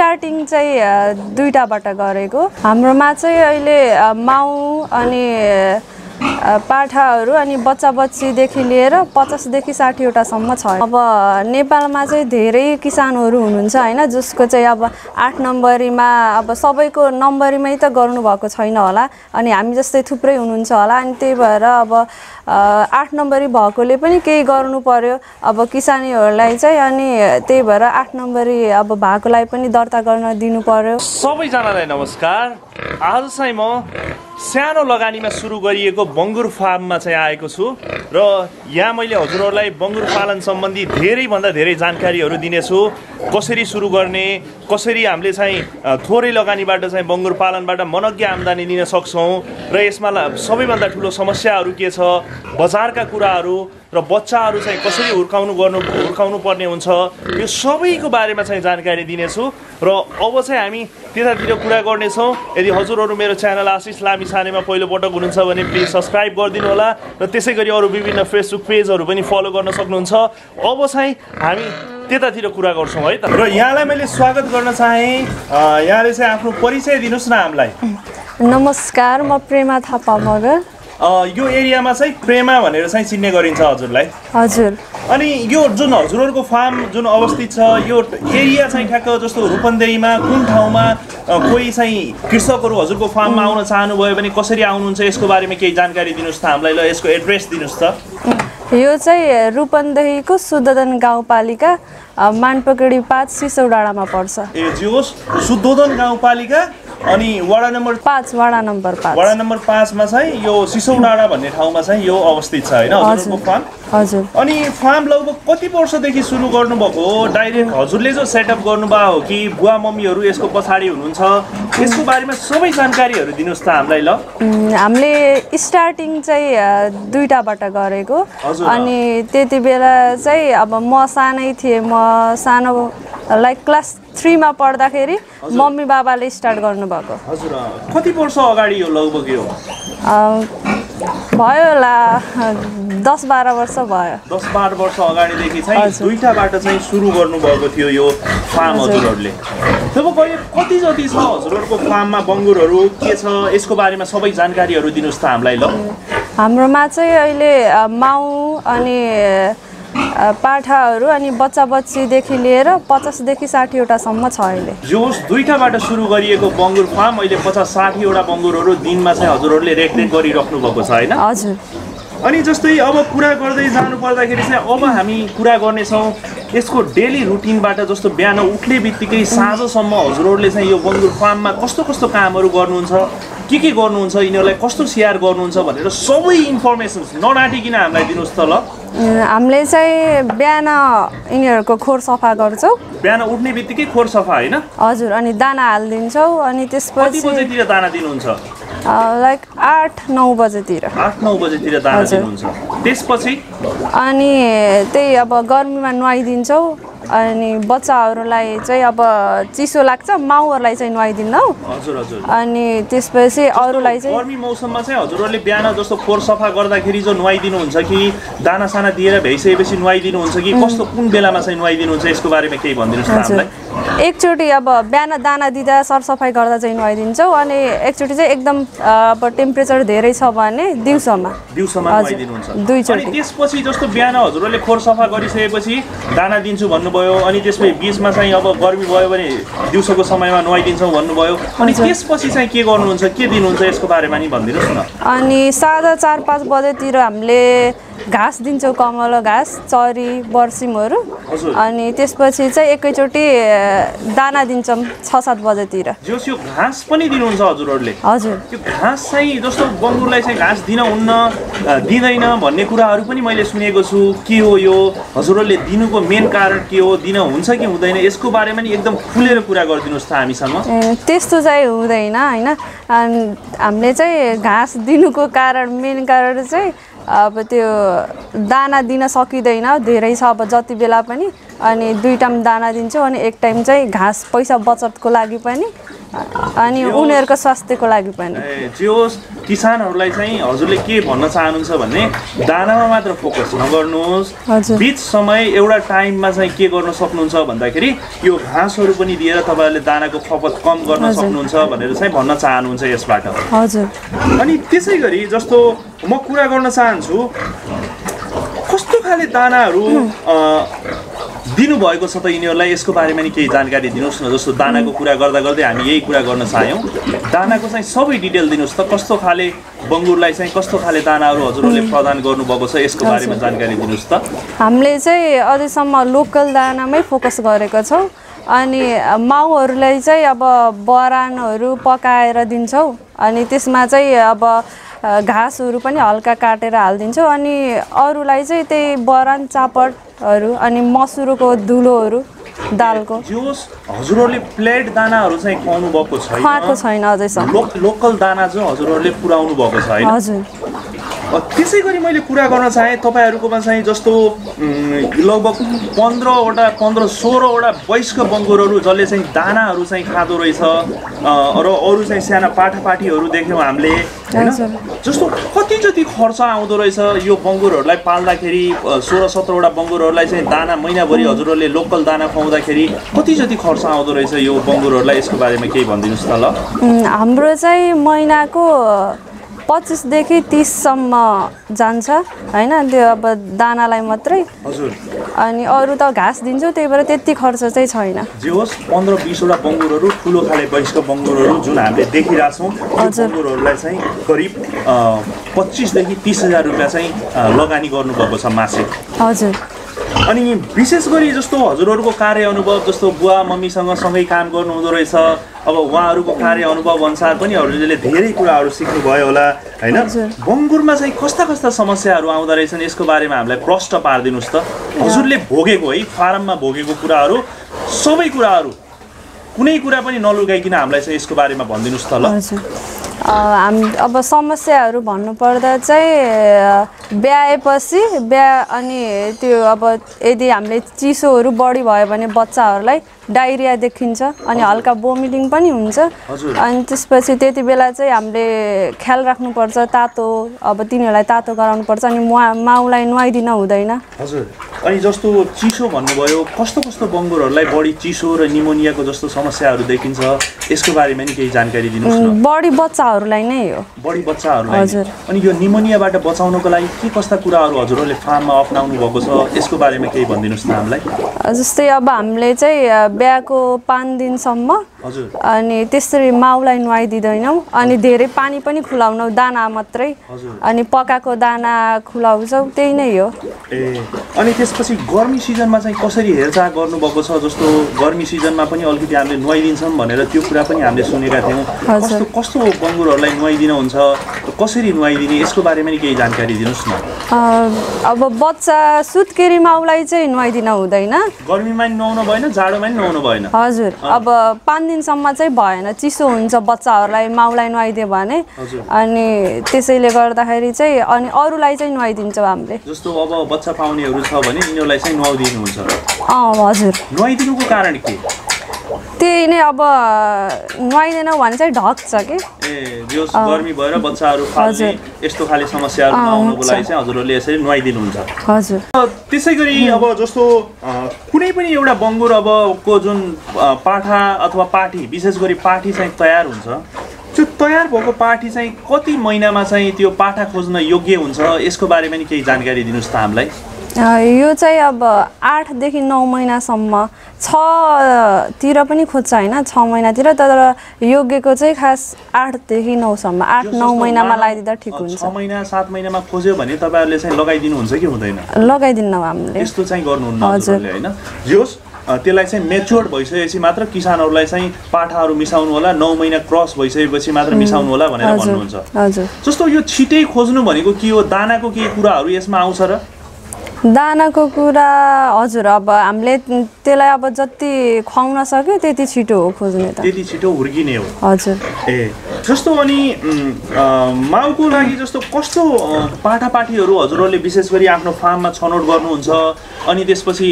Starting चाहिँ a, दुईवटाबाट गरेको। हाम्रोमा चाहिँ अहिले माउ अनि पाठाहरू अनि बच्चा बच्चीदेखि लिएर पचासदेखि साठीवटासम्म छ। अब नेपालमा चाहिँ धेरै किसानहरू हुनुहुन्छ होइन? जसको चाहिँ अब आठ नम्बरीमा अब सबैको नम्बरीमै त गर्नुभएको छैन होला। अनि हामी जस्तै थुप्रै हुनुहुन्छ होला। अनि त्यही भएर अब आठ नम्बरी भएकोले पनि केही गर्नु पर्यो अब किसानीहरूलाई चाहिँ। अनि त्यही भएर आठ नम्बरी अब भएकोलाई पनि दर्ता गर्न दिनु पर्यो। सबैजनालाई नमस्कार। आज चाहिँ म सानो लगानीमा सुरु गरिएको बङ्गुर फार्ममा चाहिँ आएको छु। र यहाँ मैले हजुरहरूलाई बङ्गुर पालन सम्बन्धी धेरैभन्दा धेरै जानकारीहरू दिनेछु। कसरी सुरु गर्ने कसरी हामीले चाहिँ थोरै लगानीबाट चाहिँ बङ्गुर पालनबाट मनज्ञ आम्दानी लिन सक्छौँ। र यसमा सबैभन्दा ठुलो समस्याहरू के छ? बजारका कुराहरू र बच्चाहरू चाहिँ कसरी हुर्काउनु गर्नु हुर्काउनु पर्ने हुन्छ यो सबैको बारेमा चाहिँ जानकारी दिनेछु। र अब चाहिँ हामी त्यतातिर कुरा गर्नेछौँ। यदि हजुरहरू मेरो च्यानल आशिष लामी छानेमा पहिलोपटक हुनुहुन्छ भने प्लिज सब्सक्राइब गरिदिनु होला र त्यसै गरी अरू विभिन्न फेसबुक पेजहरू पनि फलो गर्न सक्नुहुन्छ। अब चाहिँ हामी त्यतातिर कुरा गर्छौँ है त। र यहाँलाई मैले स्वागत गर्न चाहेँ। यहाँले चाहिँ आफ्नो परिचय दिनुहोस् न हामीलाई। नमस्कार म प्रेमा थापा मगर। यो एरियामा चाहिँ प्रेमा भनेर चाहिँ चिन्ने गरिन्छ हजुरलाई। हजुर। अनि यो जुन हजुरहरूको फार्म जुन अवस्थित छ यो एरिया चाहिँ ठ्याक्क जस्तो रूपन्देहीमा कुन ठाउँमा कोही चाहिँ कृषकहरू हजुरको फार्ममा आउन चाहनुभयो भने कसरी आउनुहुन्छ यसको बारेमा केही जानकारी दिनुहोस् त हामीलाई ल यसको एड्रेस दिनुहोस् त। यो चाहिँ रूपन्देहीको सुददन गाउँपालिका मानपकडी पाँच सिसौ डाँडामा पर्छ। ए जियोस् सुद्धोधन गाउँपालिका अनि वडा नम्बर पाँच वडा नम्बर वडा पाँच नम्बर पाँचमा चाहिँ यो सिसौ डाँडा भन्ने ठाउँमा चाहिँ यो अवस्थित छ होइन? हजुरको हजुर। फार्म? हजुर। अनि फार्म लगभग कति वर्षदेखि सुरु गर्नुभएको हो? डाइरेक्ट हजुरले जो सेटअप गर्नुभयो हो कि बुवा मम्मीहरू यसको पछाडि हुनुहुन्छ यसको बारेमा सबै जानकारीहरू दिनुहोस् त हामीलाई ल। हामीले स्टार्टिङ चाहिँ अ, दुईवटाबाट गरेको। अनि त्यति बेला चाहिँ अब म सानै थिएँ म सानो लाइक क्लास थ्रीमा पढ्दाखेरि मम्मी बाबाले स्टार्ट गर्नुभएको। कति वर्ष अगाडि यो लगभग यो? भयो होला दस बाह्र वर्ष भयो। दस बाह्र वर्ष अगाडिदेखि चाहिँ हजुर। दुईटाबाट चाहिँ सुरु गर्नुभएको थियो यो फार्म हजुर। हजुरहरूले। जब कहिले कति जति छ हजुरहरूको फार्ममा बङ्गुरहरू? के छ? यसको बारेमा सबै जानकारीहरू दिनुहोस् त हामीलाई ल। हाम्रोमा चाहिँ अहिले माउ अनि पाठाहरू अनि बच्चा बच्चीदेखि लिएर पचासदेखि साठीवटासम्म छ अहिले। जोस् दुईटाबाट सुरु गरिएको बङ्गुर फार्म अहिले पचास साठीवटा बङ्गुरहरू दिनमा चाहिँ हजुरहरूले रेखदेख गरिराख्नु भएको छ होइन? हजुर। अनि जस्तै अब कुरा गर्दै जानु पर्दाखेरि चाहिँ अब हामी कुरा गर्नेछौँ यसको डेली रुटिनबाट जस्तो बिहान उठ्ने बित्तिकै साँझसम्म हजुरहरूले चाहिँ यो बङ्गुर फार्ममा कस्तो कस्तो कामहरू गर्नुहुन्छ के के गर्नुहुन्छ यिनीहरूलाई कस्तो सेयर गर्नुहुन्छ भनेर सबै इन्फर्मेसन नडाँटिकन हामीलाई दिनुहोस् त ल। हामीले चाहिँ बिहान यिनीहरूको खोर सफा गर्छौँ। बिहान उठ्ने बित्तिकै खोर सफा होइन? हजुर अनि दाना हालिदिन्छौँ अनि त्यसपछि बजेतिर दाना दिनुहुन्छ? लाइक आठ नौ बजेतिर। आठ नौ बजेतिर दाना हजुर। दिनुहुन्छ। त्यसपछि? अनि त्यही अब गर्मीमा नुहाइदिन्छौँ अनि बच्चाहरूलाई चाहिँ अब चिसो लाग्छ माउहरूलाई चाहिँ नुहाइदिन्नौँ हजुर हजुर। अनि त्यसपछि अरूलाई चाहिँ गर्मी मौसममा चाहिँ हजुरहरूले बिहान जस्तो फोहोर सफा गर्दाखेरि जो नुहाइदिनुहुन्छ कि दाना साना दिएर भ्याइसकेपछि नुहाइदिनुहुन्छ कि कस्तो कुन बेलामा चाहिँ नुहाइदिनुहुन्छ यसको बारेमा केही भनिदिनुहोस् हामीलाई। एकचोटि अब बिहान दाना दिँदा सरसफाइ गर्दा चाहिँ नुहाइदिन्छौँ अनि एकचोटि चाहिँ एकदम अब टेम्परेचर धेरै छ भने दिउँसोमा। दिउँसोमा दुईचोटि। अनि त्यसपछि जस्तो बिहान हजुरहरूले खोर सफा गरिसकेपछि दाना दिन्छु भन्नुभयो अनि त्यसपछि बिचमा चाहिँ अब गर्मी भयो भने दिउँसोको समयमा नुहाइदिन्छौँ भन्नुभयो। अनि। त्यसपछि चाहिँ के गर्नुहुन्छ के दिनुहुन्छ यसको बारेमा नि भनिदिनुहोस् न। अनि साँझ चार पाँच बजेतिर हामीले घाँस दिन्छौँ कमलो घाँस चरी बर्सिमहरू। अनि त्यसपछि चाहिँ एकैचोटि दाना दिन्छौँ छ सात बजेतिर घाँस पनि दिनुहुन्छ हजुरहरूले। हजुर। त्यो घाँस चाहिँ जस्तो बङ्गुरलाई चाहिँ घाँस दिन हुन्न दिँदैन भन्ने कुराहरू पनि मैले सुनेको छु। के हो यो? हजुरहरूले दिनुको मेन कारण के हो? दिन हुन्छ कि हुँदैन? यसको बारेमा नि एकदम खुलेर कुरा गरिदिनुहोस् त हामीसँग। त्यस्तो चाहिँ हुँदैन होइन? हामीले चाहिँ घाँस दिनुको कारण मेन कारण चाहिँ अब त्यो दाना दिन सकिँदैन धेरै छ अब जति बेला पनि अनि दुई टाइम दाना दिन्छौँ अनि एक टाइम चाहिँ घाँस पैसा बचतको लागि पनि। अनि उनीहरूको स्वास्थ्यको लागि पनि। ए, जे होस् किसानहरूलाई चाहिँ हजुरले के भन्न चाहनुहुन्छ भने दानामा मात्र फोकस नगर्नुहोस्। बिच समय एउटा टाइममा चाहिँ के गर्न सक्नुहुन्छ भन्दाखेरि यो घाँसहरू पनि दिएर तपाईँहरूले दानाको खपत कम गर्न। सक्नुहुन्छ भनेर चाहिँ भन्न चाहनुहुन्छ यसबाट। हजुर। अनि त्यसै गरी जस्तो म कुरा गर्न चाहन्छु कस्तो खाले दानाहरू दिनुभएको छ त यिनीहरूलाई यसको बारेमा नि केही जानकारी दिनुहोस् न। जस्तो दानाको कुरा गर्दा गर्दै हामी यही कुरा गर्न चाह्यौँ। दानाको चाहिँ सबै डिटेल दिनुहोस् त। कस्तो खाले बङ्गुरलाई चाहिँ कस्तो खाले दानाहरू हजुरहरूले प्रदान गर्नुभएको छ यसको बारेमा जानकारी दिनुहोस् त। हामीले चाहिँ अझैसम्म लोकल दानामै फोकस गरेको छौँ। अनि माउहरूलाई चाहिँ अब बरानहरू पकाएर दिन्छौँ। अनि त्यसमा चाहिँ अब घाँसहरू पनि हल्का काटेर हालिदिन्छौँ। अनि अरूलाई चाहिँ त्यही बरान चापटहरू अनि मसुरोको धुलोहरू दालको। जोस् हजुरहरूले प्लेट दानाहरू चाहिँ खुवाउनु भएको खुवाएको छैन छैन अझैसम्म लोक लोकल दाना चाहिँ हजुरहरूले पुऱ्याउनु भएको छैन। हजुर। त्यसै गरी मैले कुरा गर्न चाहेँ तपाईँहरूकोमा चाहिँ जस्तो लगभग पन्ध्रवटा पन्ध्र सोह्रवटा वयस्क बङ्गुरहरू जसले चाहिँ दानाहरू चाहिँ खाँदो रहेछ र अरू चाहिँ साना पाठापाठीहरू देख्यौँ हामीले होइन। जस्तो कति जति खर्च आउँदो रहेछ यो बङ्गुरहरूलाई पाल्दाखेरि सोह्र सत्रवटा बङ्गुरहरूलाई चाहिँ दाना महिनाभरि हजुरहरूले लोकल दाना खुवाउँदाखेरि कति जति खर्च आउँदो रहेछ यो बङ्गुरहरूलाई यसको बारेमा केही भनिदिनुहोस् न ल हाम्रो चाहिँ महिनाको पच्चिसदेखि तिससम्म जान्छ होइन? त्यो अब दानालाई मात्रै। हजुर। अनि अरू त घाँस दिन्छौँ त्यही भएर त्यति खर्च चाहिँ छैन। जे होस् पन्ध्र बिसवटा बङ्गुरहरू ठुलो खाले वयस्क बङ्गुरहरू जुन हामीले त्यो हजुर। बङ्गुरहरूलाई चाहिँ करिब पच्चिसदेखि तिस हजार रुपियाँ चाहिँ लगानी गर्नुभएको छ मासिक। हजुर। अनि विशेष गरी जस्तो हजुरहरूको कार्य अनुभव जस्तो बुवा मम्मीसँग सँगै काम गर्नुहुँदो रहेछ अब उहाँहरूको कार्य अनुभव अनुसार पनि हजुरले धेरै कुराहरू सिक्नुभयो होला होइन। बङ्गुरमा चाहिँ कस्ता कस्ता समस्याहरू आउँदो रहेछन् यसको बारेमा हामीलाई प्रष्ट पारिदिनुहोस् त। हजुरले भोगेको है फारममा भोगेको कुराहरू सबै कुराहरू कुनै कुरा पनि नलुकाइकन हामीलाई चाहिँ यसको बारेमा भनिदिनुहोस् त ल। हाम अब समस्याहरू भन्नुपर्दा चाहिँ ब्याएपछि ब्या अनि त्यो अब यदि हामीले चिसोहरू बढी भयो भने बच्चाहरूलाई डाइरिया देखिन्छ अनि हल्का बोमिटिङ पनि हुन्छ। अनि त्यसपछि त्यति बेला चाहिँ हामीले ख्याल राख्नुपर्छ तातो अब तिनीहरूलाई तातो गराउनुपर्छ अनि मुवा माउलाई नुहाइदिन हुँदैन। हजुर। अनि जस्तो चिसो भन्नुभयो कस्तो कस्तो बङ्गुरहरूलाई बढी चिसो र निमोनियाको जस्तो समस्याहरू देखिन्छ यसको बारेमा नि केही जानकारी दिनुहोस् न। बढी बच्चाहरूलाई नै हो। बढी बच्चाहरूलाई हजुर। अनि यो निमोनियाबाट बचाउनको लागि के कस्ता कुराहरू हजुरहरूले फार्ममा अप्नाउनु भएको छ यसको बारेमा केही भनिदिनुहोस् न हामीलाई। जस्तै अब हामीले चाहिँ बिहाको पाँच दिनसम्म अनि त्यसरी माउलाई नुहाइदिँदैनौँ। अनि धेरै पानी पनि खुलाउनौँ दाना मात्रै। अनि पकाएको दाना खुलाउँछौँ त्यही नै हो। ए अनि त्यसपछि गर्मी सिजनमा चाहिँ कसरी हेरचाह गर्नुभएको छ? जस्तो गर्मी सिजनमा पनि अलिकति हामीले नुहाइदिन्छौँ भनेर त्यो कुरा पनि हामीले सुनेका थियौँ। कस्तो कस्तो बङ्गुरहरूलाई नुहाइदिनु हुन्छ? कसरी नुहाइदिने? यसको बारेमा केही जानकारी दिनुहोस् न। अब बच्चा सुत्केरी माउलाई चाहिँ नुहाइदिन हुँदैन। गर्मीमा नुहाउनु भएन जाडोमा नुहाउनु भएन। हजुर। अब पाँच दिनसम्म चाहिँ भएन। चिसो हुन्छ बच्चाहरूलाई माउलाई नुहाइदियो भने। अनि त्यसैले गर्दाखेरि चाहिँ अनि अरूलाई चाहिँ नुहाइदिन्छौँ हामीले। जस्तो अब बच्चा पाउनेहरू छ भने यिनीहरूलाई चाहिँ नुहाइदिनुहुन्छ हजुर। नुहाइदिनुको कारण के? त्यही नै अब नुहाइदिनौँ भने चाहिँ ढक्छ कि? ए गर्मी भएर बच्चाहरू। यस्तो खाले समस्याहरू नआउनुको। लागि चाहिँ हजुरहरूले यसरी नुहाइदिनुहुन्छ। हजुर। त्यसै गरी अब जस्तो कुनै पनि एउटा बङ्गुर अब को जुन पाठा अथवा पाठी विशेष गरी पाठी चाहिँ तयार हुन्छ त्यो तयार भएको पाठी चाहिँ कति महिनामा चाहिँ त्यो पाठा खोज्न योग्य हुन्छ यसको बारेमा नि केही जानकारी दिनुहोस् त हामीलाई। यो चाहिँ अब आठदेखि नौ महिनासम्म छतिर पनि खोज्छ होइन? छ महिनातिर तर योग्यको चाहिँ खास आठदेखि नौसम्म आठ नौ महिनामा लगाइदिँदा ठिक हुन्छ। महिना सात महिनामा खोज्यो भने तपाईँहरूले चाहिँ लगाइदिनुहुन्छ कि हुँदैन? लगाइदिन्नौँ हामीले। यस्तो चाहिँ गर्नुहुन्न हजुर। होइन? जोस् त्यसलाई चाहिँ मेच्योर्ड भइसकेपछि मात्र किसानहरूलाई चाहिँ पाठाहरू मिसाउनु होला नौ महिना क्रस भइसकेपछि मात्र मिसाउनु होला भनेर भन्नुहुन्छ। हजुर। जस्तो यो छिटै खोज्नु भनेको के हो दानाको केही कुराहरू यसमा आउँछ र? दानाको कुरा हजुर अब हामीले त्यसलाई अब जति खुवाउन सक्यो त्यति छिटो हो खोज्ने त। त्यति छिटो हुर्किने हो। हजुर। ए जस्तो अनि माउको लागि जस्तो कस्तो पाठापाठीहरू हजुरहरूले विशेष गरी आफ्नो फार्ममा छनौट गर्नुहुन्छ? अनि त्यसपछि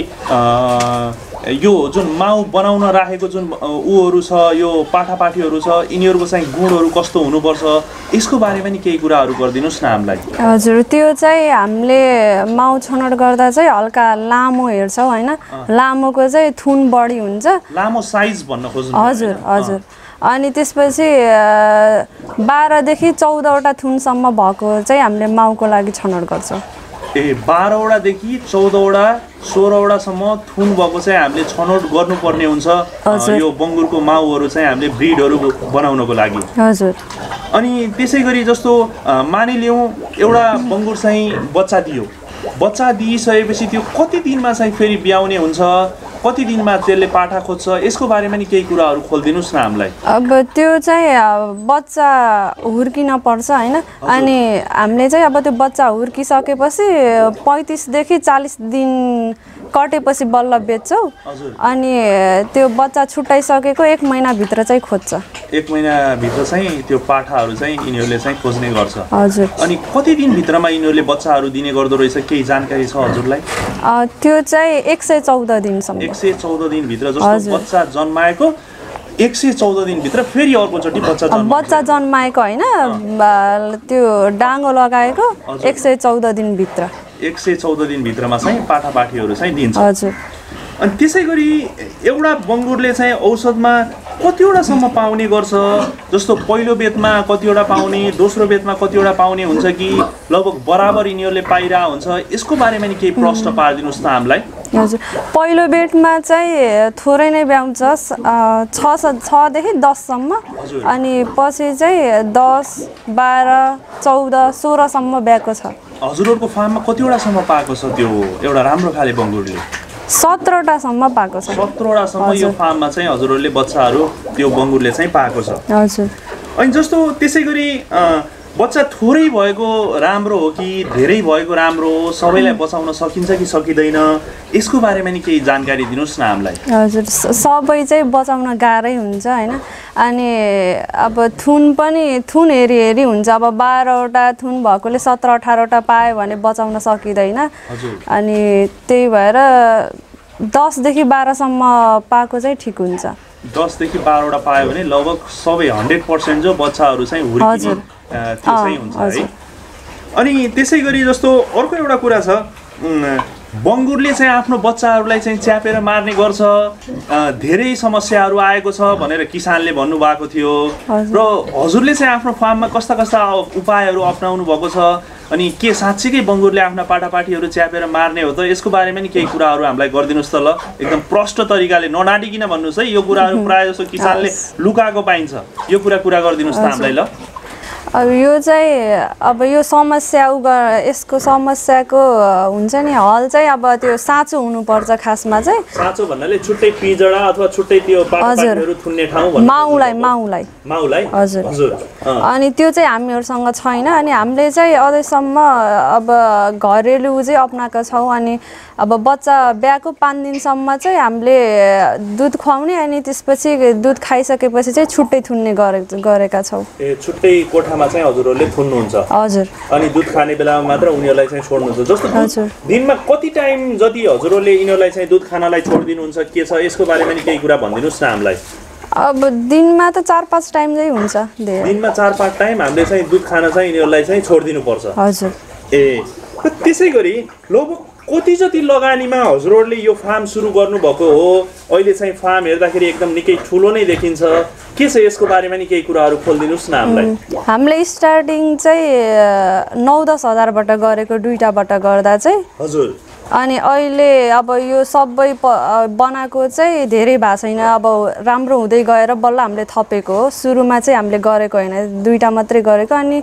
यो जुन माउ बनाउन राखेको जुन ऊहरू छ यो पाठापाठीहरू छ यिनीहरूको चाहिँ गुणहरू कस्तो हुनुपर्छ? यसको बारेमा नि केही कुराहरू गरिदिनुहोस् न हामीलाई। हजुर त्यो चाहिँ हामीले माउ छनौट गर्दा चाहिँ हल्का लामो हेर्छौँ होइन? लामोको चाहिँ थुन बढी हुन्छ। लामो साइज भन्न खोज्नु हजुर हजुर। अनि त्यसपछि बाह्रदेखि चौधवटा थुनसम्म भएको चाहिँ हामीले माउको लागि छनौट गर्छौँ। ए बाह्रवटादेखि चौधवटा सोह्रवटासम्म थुन भएको चाहिँ हामीले छनौट गर्नुपर्ने हुन्छ। यो बङ्गुरको माउहरू चाहिँ हामीले ब्रिडहरू बनाउनको लागि। हजुर। अनि त्यसै गरी जस्तो मानिलिउँ एउटा बङ्गुर चाहिँ बच्चा दियो। बच्चा दिइसकेपछि त्यो कति दिनमा चाहिँ फेरि ब्याउने हुन्छ? कति दिनमा त्यसले पाठा खोज्छ यसको बारेमा नि केही कुराहरू खोलिदिनुहोस् न हामीलाई। अब त्यो चाहिँ बच्चा हुर्किन पर्छ होइन? अनि हामीले चाहिँ अब त्यो बच्चा हुर्किसकेपछि पैँतिसदेखि चालिस दिन कटेपछि बल्ल बेच्छौँ। अनि त्यो बच्चा छुट्याइसकेको एक महिनाभित्र चाहिँ खोज्छ। एक महिनाभित्र चाहिँ त्यो पाठाहरू चाहिँ यिनीहरूले चाहिँ खोज्ने गर्छ। हजुर। अनि कति दिनभित्रमा यिनीहरूले बच्चाहरू दिने गर्दो रहेछ? केही जानकारी छ हजुरलाई? त्यो चाहिँ एक सय चौध दिनसम्म। एक सय चौध दिनभित्र जस्तो। बच्चा जन्माएको एक सय चौध दिनभित्र फेरि अर्कोचोटि बच्चा बच्चा जन्माएको होइन त्यो डाँगो लगाएको। एक सय चौध दिनभित्र। एक सय चौध दिनभित्रमा चाहिँ पाठापाठीहरू चाहिँ दिन्छ। हजुर। अनि त्यसै गरी एउटा बङ्गुरले चाहिँ औषधमा कतिवटासम्म पाउने गर्छ? जस्तो पहिलो बेतमा कतिवटा पाउने दोस्रो बेतमा कतिवटा पाउने हुन्छ कि लगभग बराबर यिनीहरूले पाइरहेको हुन्छ? यसको बारेमा नि केही प्रश्न पारिदिनुहोस् त हामीलाई। हजुर। पहिलो बेडमा चाहिँ थोरै नै ब्याउँछ छ छदेखि दससम्म। अनि पछि चाहिँ दस बाह्र चौध सोह्रसम्म ब्याएको छ। हजुरहरूको फार्ममा कतिवटासम्म पाएको छ त्यो एउटा राम्रो खाले बङ्गुरले? सत्रवटासम्म पाएको छ। सत्रवटासम्म यो फार्ममा चाहिँ हजुरहरूले बच्चाहरू त्यो बङ्गुरले चाहिँ पाएको छ। हजुर। अनि जस्तो त्यसै गरी बच्चा थोरै भएको राम्रो हो कि धेरै भएको राम्रो हो? सबैलाई बचाउन सकिन्छ कि सकिँदैन? यसको बारेमा नि केही जानकारी दिनुहोस् न हामीलाई। हजुर सबै चाहिँ बचाउन गाह्रै हुन्छ होइन? अनि अब थुन पनि थुन हेरी हेरी हुन्छ। अब बाह्रवटा थुन भएकोले सत्र अठारवटा पायो भने बचाउन सकिँदैन। अनि त्यही भएर दसदेखि बाह्रसम्म पाएको चाहिँ ठिक हुन्छ। दसदेखि बाह्रवटा पायो भने लगभग सबै हन्ड्रेड पर्सेन्ट जो बच्चाहरू चाहिँ त्यो चाहिँ हुन्छ है। अनि त्यसै गरी जस्तो अर्को एउटा कुरा छ बङ्गुरले चाहिँ आफ्नो बच्चाहरूलाई चाहिँ च्यापेर मार्ने गर्छ। धेरै समस्याहरू आएको छ भनेर किसानले भन्नुभएको थियो। र हजुरले चाहिँ आफ्नो फार्ममा कस्ता कस्ता उपायहरू अप्नाउनु भएको छ? अनि के साँच्चीकै बङ्गुरले आफ्ना पाटापाटीहरू च्यापेर मार्ने हो त? यसको बारेमा नि केही कुराहरू हामीलाई गरिदिनुहोस् त ल। एकदम प्रष्ट तरिकाले नडाँडिकन भन्नुहोस् है। यो कुराहरू प्रायः जस्तो किसानले लुकाएको पाइन्छ। यो कुरा कुरा गरिदिनुहोस् त हामीलाई ल। अब यो चाहिँ अब यो समस्या उ यसको समस्याको हुन्छ नि हल चाहिँ अब त्यो साँचो हुनुपर्छ खासमा चाहिँ। साँचो भन्नाले छुट्टै पिँजडा अथवा छुट्टै त्यो पाटापाटीहरू थुन्ने ठाउँ भन्नु माउलाई माउलाई। माउलाई? हजुर। हजुर। अनि त्यो चाहिँ हामीहरूसँग छैन। अनि हामीले चाहिँ अझैसम्म अब घरेलु चाहिँ अप्नाएका छौँ। अनि अब बच्चा बिहाको पाँच दिनसम्म चाहिँ हामीले दुध खुवाउने अनि त्यसपछि दुध खाइसकेपछि चाहिँ छुट्टै थुन्ने गरे गरेका छौँ। ए छुट्टै कोठामा चाहिँ हजुरहरूले थुन्नुहुन्छ। हजुर। अनि दुध खाने बेलामा मात्र उनीहरूलाई चाहिँ छोड्नुहुन्छ। जस्तो। दिनमा कति टाइम जति हजुरहरूले यिनीहरूलाई चाहिँ दुध खानालाई छोडिदिनुहुन्छ के छ यसको बारेमा नि केही कुरा भनिदिनुहोस् न हामीलाई। अब दिनमा त चार पाँच टाइम चाहिँ हुन्छ दिनमा चार पाँच टाइम हामीले चाहिँ दुध खान चाहिँ यिनीहरूलाई चाहिँ छोडिदिनुपर्छ। हजुर। ए त्यसै गरी लगभग कति जति लगानीमा हजुरहरूले यो फार्म सुरु गर्नुभएको हो अहिले चाहिँ फार्म हेर्दाखेरि एकदम निकै ठुलो नै देखिन्छ। के छ यसको बारेमा नि केही कुराहरू खोलिदिनुहोस् न हामीलाई। हामीले स्टार्टिङ चाहिँ नौ दस हजारबाट गरेको दुइटाबाट गर्दा चाहिँ। हजुर। अनि अहिले अब यो सबै बनाएको चाहिँ धेरै भएको छैन। अब राम्रो हुँदै गएर बल्ल हामीले थपेको हो। सुरुमा चाहिँ हामीले गरेको होइन। दुइटा मात्रै गरेको। अनि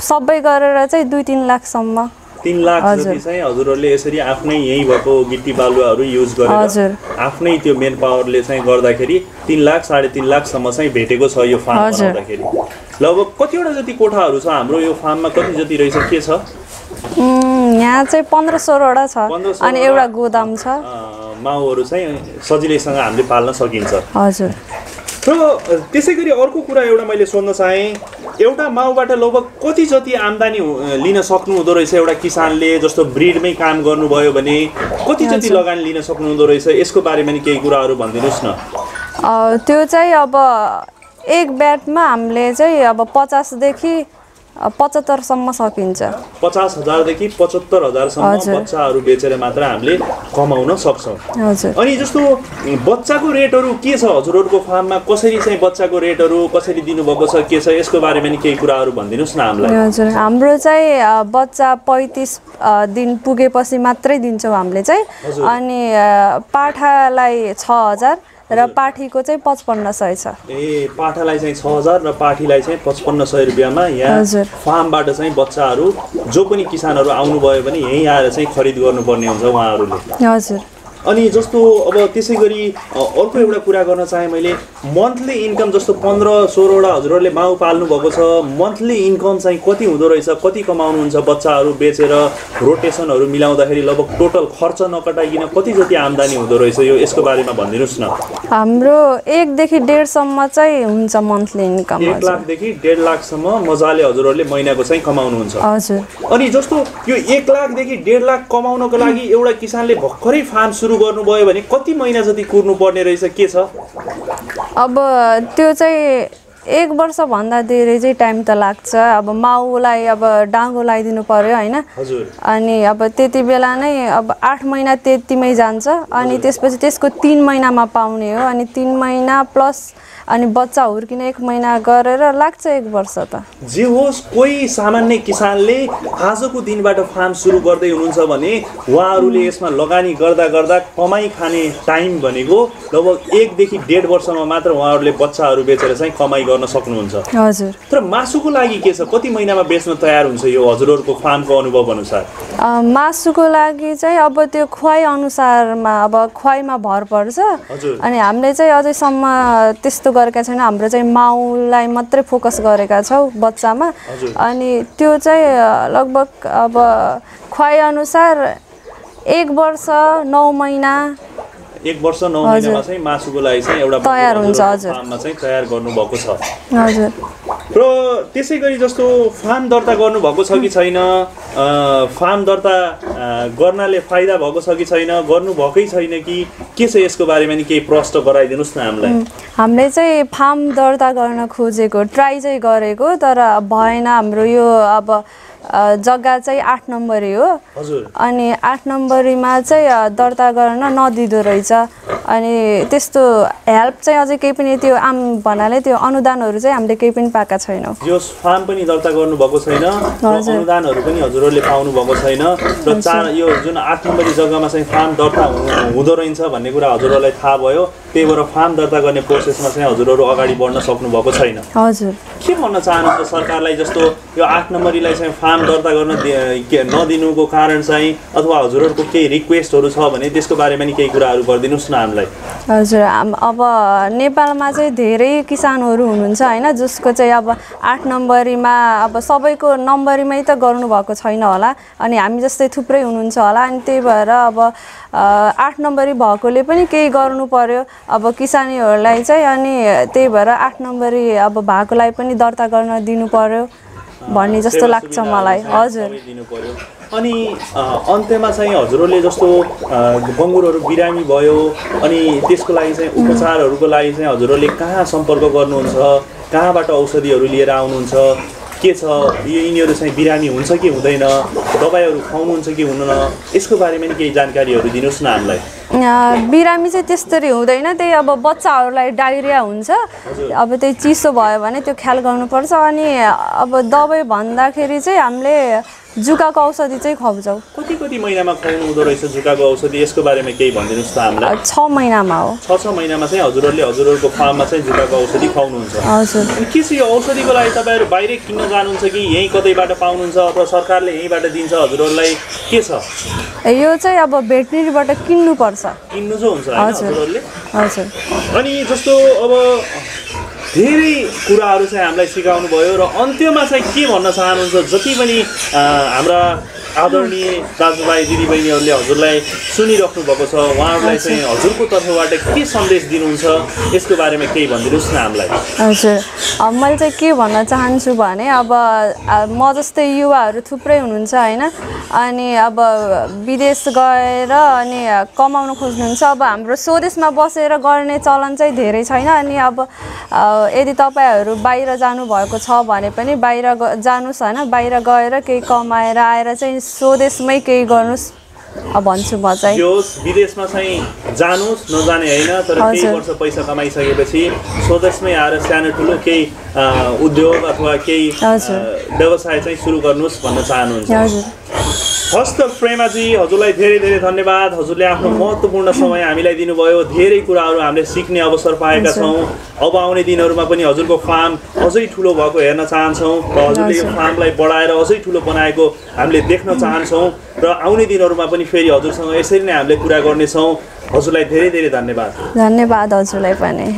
सबै गरेर चाहिँ दुई तिन लाखसम्म तिन लाख। जति चाहिँ हजुरहरूले यसरी आफ्नै यहीँ भएको गिटी बालुवाहरू युज गरेर। आफ्नै त्यो मेन पावरले चाहिँ गर्दाखेरि तिन लाख साढे तिन लाखसम्म चाहिँ भेटेको छ यो फार्म। बनाउँदाखेरि लगभग कतिवटा जति कोठाहरू छ हाम्रो यो फार्ममा कति जति रहेछ के छ यहाँ चाहिँ पन्ध्र सोह्रवटा छ 15 अनि। एउटा गोदाम छ माउहरू चाहिँ सजिलैसँग हामीले पाल्न सकिन्छ हजुर र त्यसै गरी अर्को कुरा एउटा मैले सोध्न चाहेँ। एउटा माउबाट लगभग कति जति आम्दानी लिन सक्नु हुँदो रहेछ? एउटा किसानले जस्तो ब्रिडमै काम गर्नुभयो भने कति जति। लगानी लिन सक्नुहुँदो रहेछ? यसको बारेमा नि केही कुराहरू भनिदिनुहोस् न। त्यो चाहिँ अब एक ब्याटमा हामीले चाहिँ अब पचासदेखि पचहत्तरसम्म सकिन्छ। पचास हजारदेखि पचहत्तर हजारसम्म हजुर। बच्चाहरू बेचेर मात्र हामीले कमाउन सक्छौँ। हजुर। अनि जस्तो बच्चाको रेटहरू के छ? हजुरहरूको फार्ममा कसरी चाहिँ बच्चाको रेटहरू कसरी दिनुभएको छ के छ? यसको बारेमा नि केही कुराहरू भनिदिनुहोस् न हामीलाई। हजुर हाम्रो चाहिँ बच्चा पैँतिस दिन पुगेपछि मात्रै दिन्छौँ हामीले चाहिँ। अनि पाठालाई छ हजार र पाठीको चाहिँ पचपन्न सय छ। ए पाठालाई चाहिँ छ हजार र पाठीलाई चाहिँ पचपन्न सय रुपियाँमा यहाँ। फार्मबाट चाहिँ बच्चाहरू जो पनि किसानहरू आउनुभयो भने यहीँ आएर चाहिँ खरिद गर्नुपर्ने हुन्छ उहाँहरूले। हजुर। अनि जस्तो अब त्यसै गरी अर्को एउटा कुरा गर्न चाहेँ मैले मन्थली इन्कम जस्तो पन्ध्र सोह्रवटा हजुरहरूले माउ पाल्नु भएको छ मन्थली इन्कम चाहिँ कति हुँदो रहेछ कति कमाउनुहुन्छ बच्चाहरू बेचेर रोटेसनहरू मिलाउँदाखेरि लगभग टोटल खर्च नकटाइकन कति जति आम्दानी हुँदो रहेछ यो यसको बारेमा भनिदिनुहोस् न। हाम्रो एकदेखि डेढसम्म चाहिँ हुन्छ मन्थली इन्कम एक लाखदेखि डेढ लाखसम्म मजाले हजुरहरूले महिनाको चाहिँ कमाउनुहुन्छ। हजुर। अनि जस्तो यो एक लाखदेखि डेढ लाख कमाउनको लागि एउटा किसानले भर्खरै फार्म सुरु गर्नुभयो भने कति महिना जति कुर्नु पर्ने रहेछ के छ? अब त्यो चाहिँ एक वर्षभन्दा धेरै चाहिँ टाइम त लाग्छ। अब माउलाई अब डाँगो लगाइदिनु पर्यो होइन? अनि अब त्यति बेला नै अब आठ महिना त्यतिमै जान्छ। अनि त्यसपछि त्यसको तिन महिनामा पाउने हो। अनि तिन महिना प्लस अनि बच्चा हुर्किन एक महिना गरेर लाग्छ एक वर्ष त। जे होस् कोही सामान्य किसानले आजको दिनबाट फार्म सुरु गर्दै हुनुहुन्छ भने उहाँहरूले यसमा लगानी गर्दा गर्दा कमाइ खाने टाइम भनेको लगभग एकदेखि डेढ वर्षमा मात्र उहाँहरूले बच्चाहरू बेचेर चाहिँ कमाइ गर्न सक्नुहुन्छ। हजुर। तर मासुको लागि के छ? कति महिनामा बेच्न तयार हुन्छ यो हजुरहरूको फार्मको अनुभव अनुसार? मासुको लागि चाहिँ अब त्यो खुवाइ अनुसारमा अब खुवाइमा भर पर्छ। अनि हामीले चाहिँ अझैसम्म त्यस्तो गरेका छैन हाम्रो चाहिँ माउलाई मात्रै फोकस गरेका छौँ बच्चामा। अनि त्यो चाहिँ लगभग अब खुवाइ अनुसार एक वर्ष नौ महिना एक वर्ष नौ। महिनामा चाहिँ मासुको लागि चाहिँ एउटा तयार हुन्छ, हजुर। तयार गर्नुभएको छ हजुर र त्यसै गरी जस्तो फार्म दर्ता गर्नुभएको छ कि छैन फार्म दर्ता गर्नाले फाइदा भएको छ कि छैन गर्नुभएकै छैन कि के छ यसको बारेमा नि केही प्रश्न गराइदिनुहोस् न हामीलाई। हामीले चाहिँ फार्म दर्ता गर्न खोजेको ट्राई चाहिँ गरेको तर भएन हाम्रो यो अब जग्गा चाहिँ आठ नम्बरी हो। हजुर। अनि आठ नम्बरीमा चाहिँ दर्ता गर्न नदिँदो रहेछ। अनि त्यस्तो हेल्प चाहिँ अझै केही पनि त्यो आम भन्नाले त्यो अनुदानहरू चाहिँ हामीले केही पनि पाएका छैनौँ। यो फार्म पनि दर्ता गर्नुभएको छैन। अनुदानहरू पनि हजुरहरूले पाउनु भएको छैन र चार यो जुन आठ नम्बरी जग्गामा चाहिँ फार्म दर्ता हुँदो रहेछ भन्ने कुरा हजुरहरूलाई थाहा भयो त्यही भएर फार्म दर्ता गर्ने प्रोसेसमा चाहिँ हजुरहरू अगाडि बढ्न सक्नु भएको छैन। हजुर। के भन्न चाहनुहुन्छ सरकारलाई जस्तो यो आठ नम्बरीलाई चाहिँ फार्म दर्ता गर्न नदिनुको कारण चाहिँ अथवा हजुरहरूको केही रिक्वेस्टहरू छ भने त्यसको बारेमा नि केही कुराहरू गरिदिनुहोस् न हामीलाई। हजुर हाम- अब नेपालमा चाहिँ धेरै किसानहरू हुनुहुन्छ होइन जसको चाहिँ अब आठ नम्बरीमा अब सबैको नम्बरीमै त गर्नुभएको छैन होला अनि हामी जस्तै थुप्रै हुनुहुन्छ होला अनि त्यही भएर अब आठ नम्बरी भएकोले पनि केही गर्नु पर्यो अब किसानीहरूलाई चाहिँ अनि त्यही भएर आठ नम्बरी अब भएकोलाई पनि दर्ता गर्न दिनु पर्यो भन्ने जस्तो लाग्छ मलाई। हजुर। अनि अन्त्यमा चाहिँ हजुरहरूले जस्तो बङ्गुरहरू बिरामी भयो अनि त्यसको लागि चाहिँ उपचारहरूको लागि चाहिँ हजुरहरूले कहाँ सम्पर्क गर्नुहुन्छ कहाँबाट औषधिहरू लिएर आउनुहुन्छ के छ यो यिनीहरू चाहिँ बिरामी हुन्छ कि हुँदैन दबाईहरू खुवाउनुहुन्छ कि हुन्न यसको बारेमा नि केही जानकारीहरू दिनुहोस् न हामीलाई। बिरामी चाहिँ त्यसरी हुँदैन त्यही अब बच्चाहरूलाई डाइरिया हुन्छ अब त्यही चिसो भयो भने त्यो ख्याल गर्नुपर्छ अनि अब दबाई भन्दाखेरि चाहिँ हामीले जुकाको औषधि चाहिँ खुवाउँछौँ कति कति महिनामा खुवाउनु हुँदो रहेछ जुकाको औषधि? यसको बारेमा केही भनिदिनुहोस् त हामीलाई। छ महिनामा हो। छ छ महिनामा चाहिँ हजुरहरूले हजुरहरूको फार्ममा चाहिँ जुकाको औषधि खुवाउनुहुन्छ। हजुर। के छ यो औषधिको लागि तपाईँहरू बाहिरै किन्न जानुहुन्छ कि यहीँ कतैबाट पाउनुहुन्छ अथवा सरकारले यहीँबाट दिन्छ हजुरहरूलाई के छ? यो चाहिँ अब भेटनेरीबाट किन्नुपर्छ। किन्नु चाहिँ हुन्छ। हजुरहरूले? हजुर। अनि जस्तो अब धेरै कुराहरू चाहिँ हामीलाई सिकाउनु भयो र अन्त्यमा चाहिँ के भन्न चाहनुहुन्छ जति पनि हाम्रा आदरणीय दाजुभाइ दिदीबहिनीहरूले हजुरलाई सुनिराख्नु भएको छ। उहाँहरूलाई चाहिँ हजुरको तर्फबाट के सन्देश दिनुहुन्छ? यसको बारेमा केही भनिदिनुहोस् न हामीलाई। हजुर। मैले चाहिँ के भन्न चाहन्छु भने अब म जस्तै युवाहरू थुप्रै हुनुहुन्छ होइन? अनि अब विदेश गएर अनि कमाउन खोज्नुहुन्छ। अब हाम्रो स्वदेशमा बसेर गर्ने चलन चाहिँ धेरै छैन। अनि अब यदि तपाईँहरू बाहिर जानुभएको छ भने पनि बाहिर जानुहोस् होइन? बाहिर गएर केही कमाएर आएर चाहिँ स्वदेशमै केही गर्नुहोस् अब भन्छु म चाहिँ विदेशमा चाहिँ जानुहोस् नजाने होइन तर केही। वर्ष पैसा कमाइसकेपछि स्वदेशमै आएर सानो ठुलो केही उद्योग अथवा केही। व्यवसाय चाहिँ सुरु गर्नुहोस् भन्न चाहनुहुन्छ हजुर हस्त प्रेमाजी हजुरलाई धेरै धेरै धन्यवाद। हजुरले आफ्नो महत्त्वपूर्ण समय हामीलाई दिनुभयो। धेरै कुराहरू हामीले सिक्ने अवसर पाएका। छौँ। अब आउने दिनहरूमा पनि हजुरको फार्म अझै ठुलो भएको हेर्न चाहन्छौँ र हजुरले यो। फार्मलाई बढाएर अझै ठुलो बनाएको हामीले देख्न चाहन्छौँ र आउने दिनहरूमा पनि फेरि हजुरसँग यसरी नै हामीले कुरा गर्नेछौँ। हजुरलाई धेरै धेरै धन्यवाद। धन्यवाद हजुरलाई पनि।